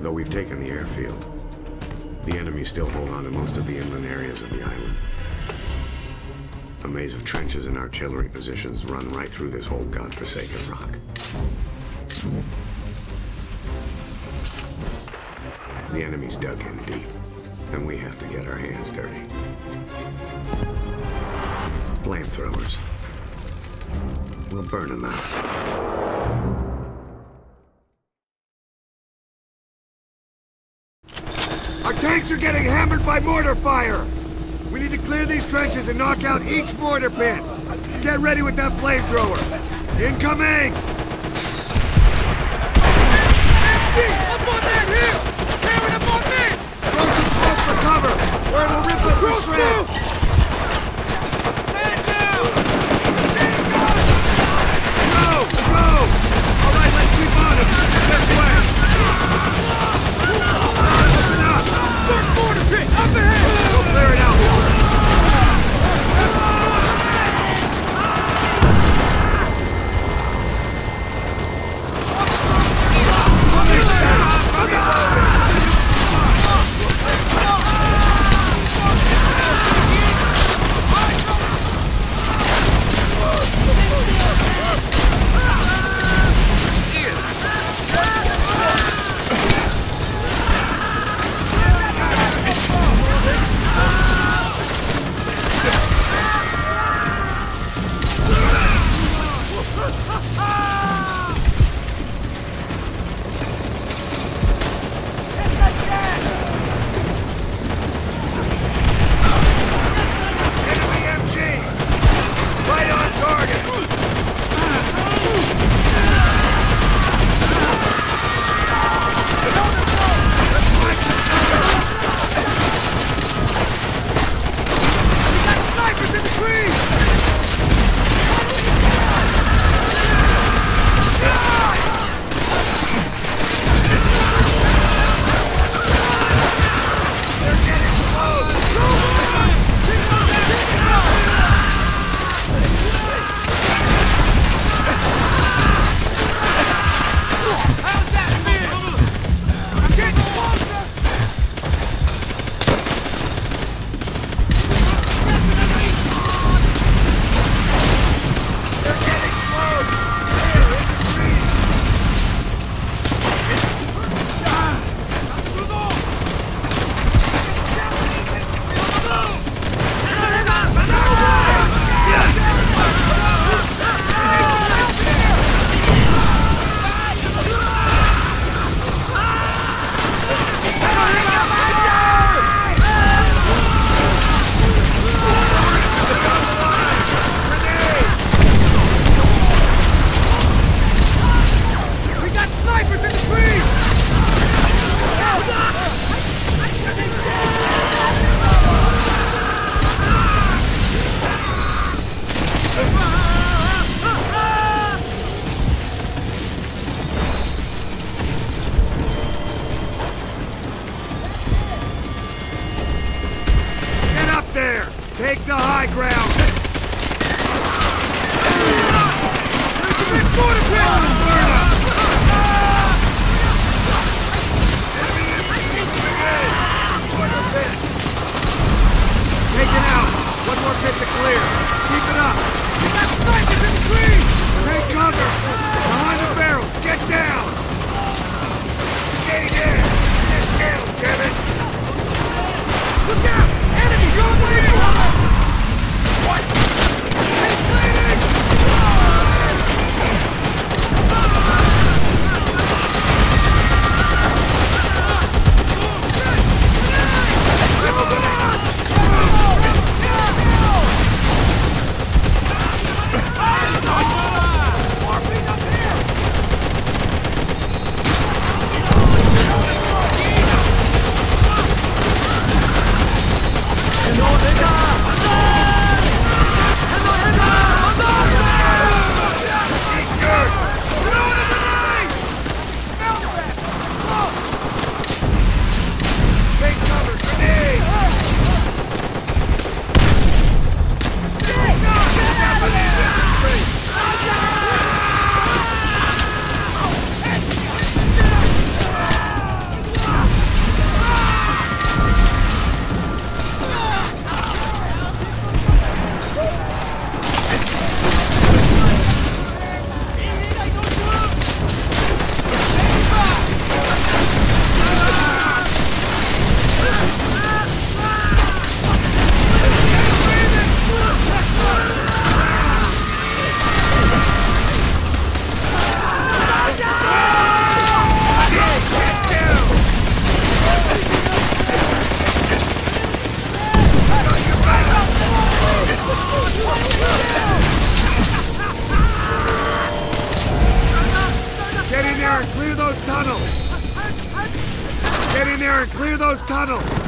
Though we've taken the airfield, the enemy still hold on to most of the inland areas of the island. A maze of trenches and artillery positions run right through this whole godforsaken rock. The enemy's dug in deep, and we have to get our hands dirty. Flamethrowers. We'll burn them out. Our tanks are getting hammered by mortar fire! We need to clear these trenches and knock out each mortar pit! Get ready with that flamethrower! Incoming! Up on that hill! Carry up on me! Throw some smoke for cover, or it'll rip us to shreds! Go! Go! All right, let's keep on him! This way! Keep it up. That sniper's in the tree! Take cover! Behind the barrels, get down! Stay there! Get down, damn! Clear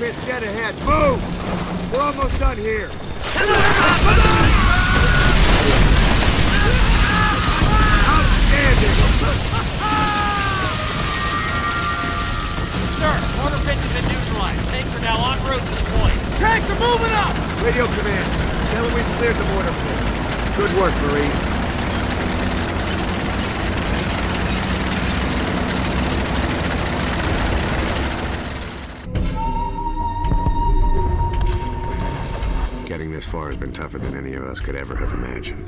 Last mortar pit's dead ahead. Move! We're almost done here. Outstanding! Sir, mortar pits have been neutralized. Tanks are now en route to the point. Tanks are moving up! Radio command. Tell them we've cleared the mortar pits. Good work, Marines. Been tougher than any of us could ever have imagined.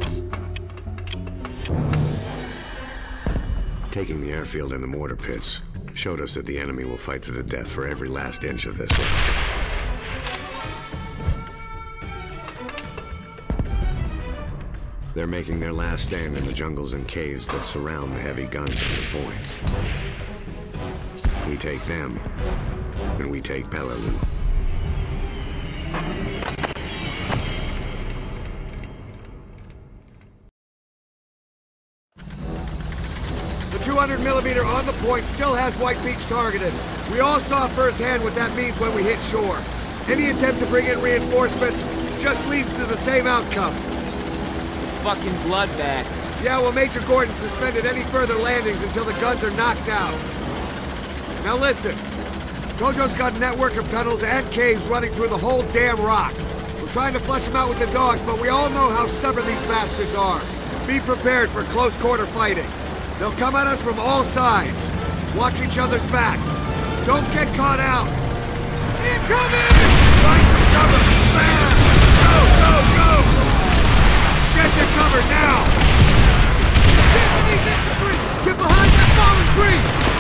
Taking the airfield and the mortar pits showed us that the enemy will fight to the death for every last inch of this. They're making their last stand in the jungles and caves that surround the heavy guns on the point. We take them, and we take Peleliu. The 200 millimeter on the point still has White Beach targeted. We all saw firsthand what that means when we hit shore. Any attempt to bring in reinforcements just leads to the same outcome. Fucking bloodbath. Yeah, well, Major Gordon suspended any further landings until the guns are knocked out. Now listen, Tojo's got a network of tunnels and caves running through the whole damn rock. We're trying to flush them out with the dogs, but we all know how stubborn these bastards are. Be prepared for close quarter fighting. They'll come at us from all sides. Watch each other's backs. Don't get caught out. Incoming! Find some cover! Fast! Go, go, go! Get to cover now! Japanese infantry! Get behind that fallen tree!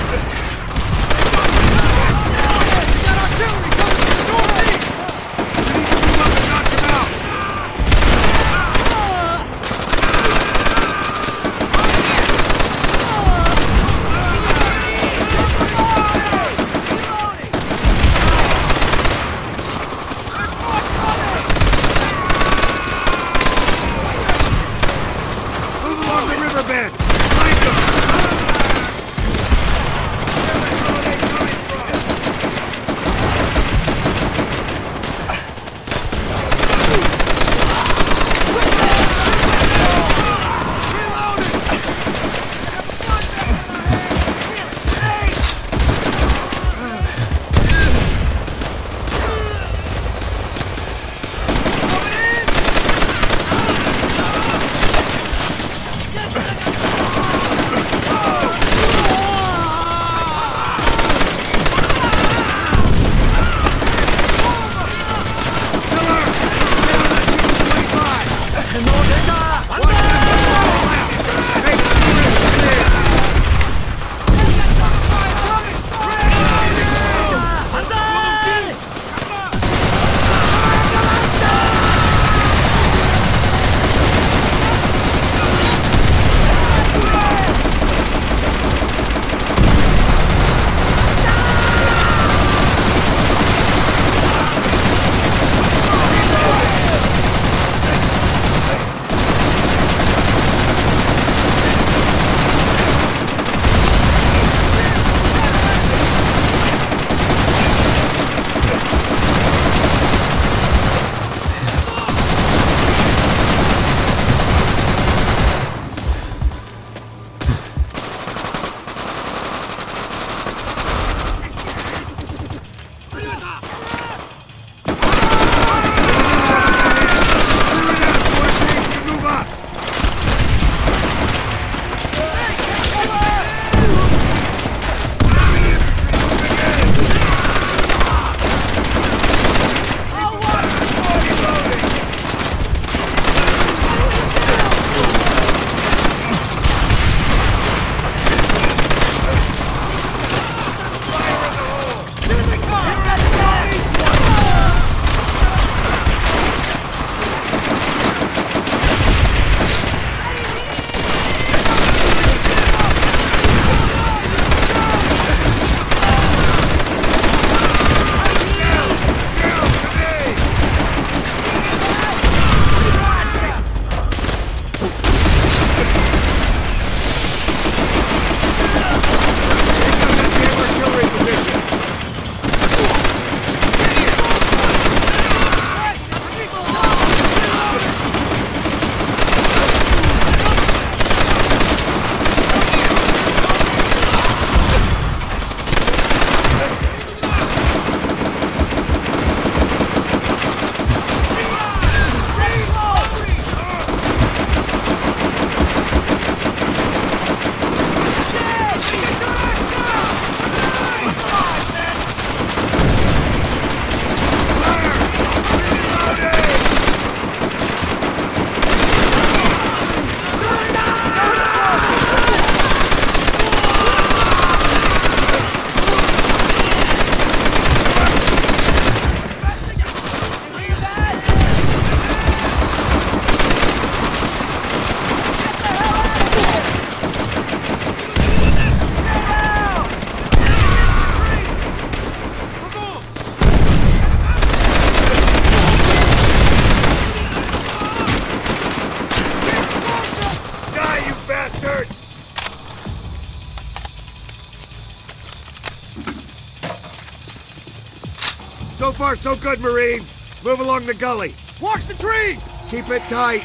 far, so good, Marines. Move along the gully. Watch the trees! Keep it tight.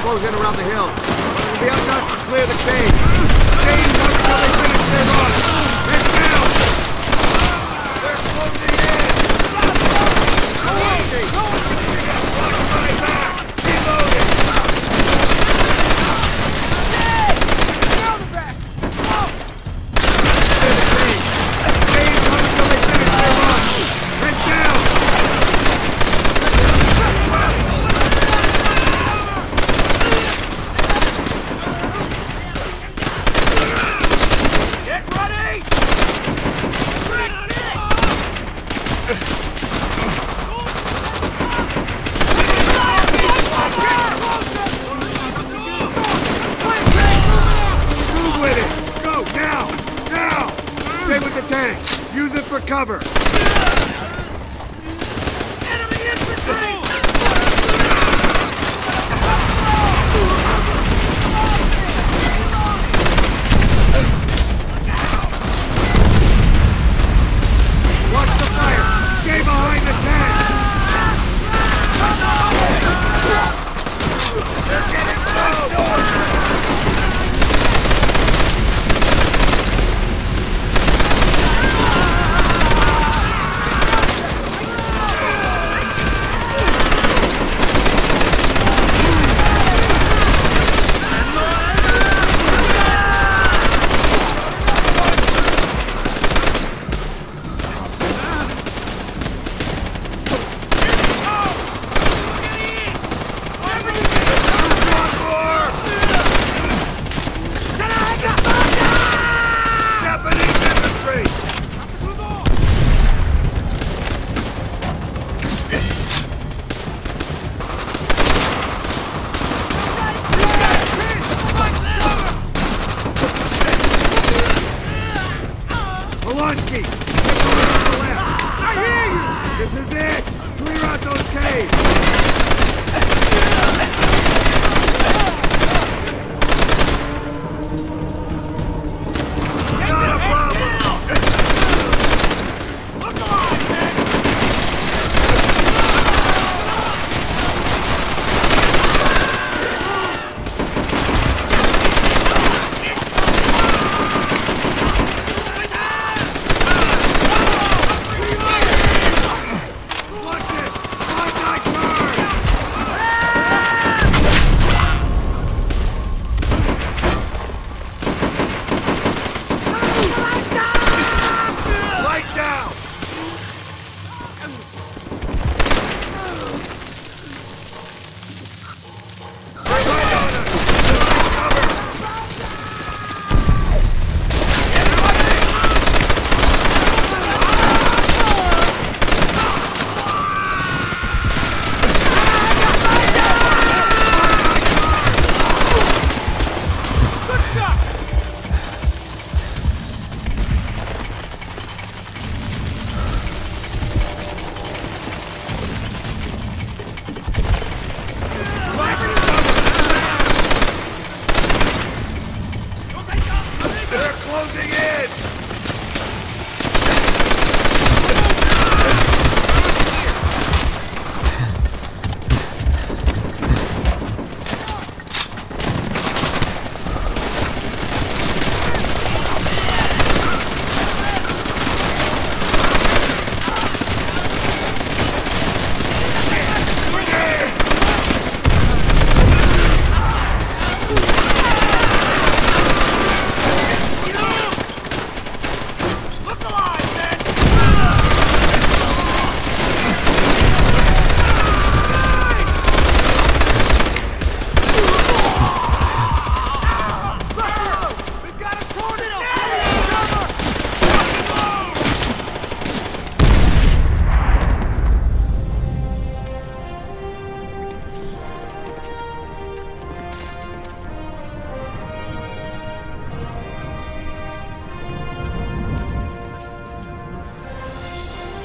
close in around the hill. It'll be up to us to clear the cave. Stay until they finish their run.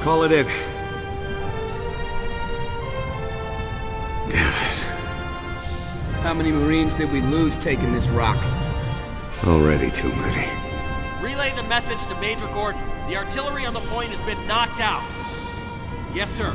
Call it in. Damn it. How many Marines did we lose taking this rock? Already too many. Relay the message to Major Gordon. The artillery on the point has been knocked out. Yes, sir.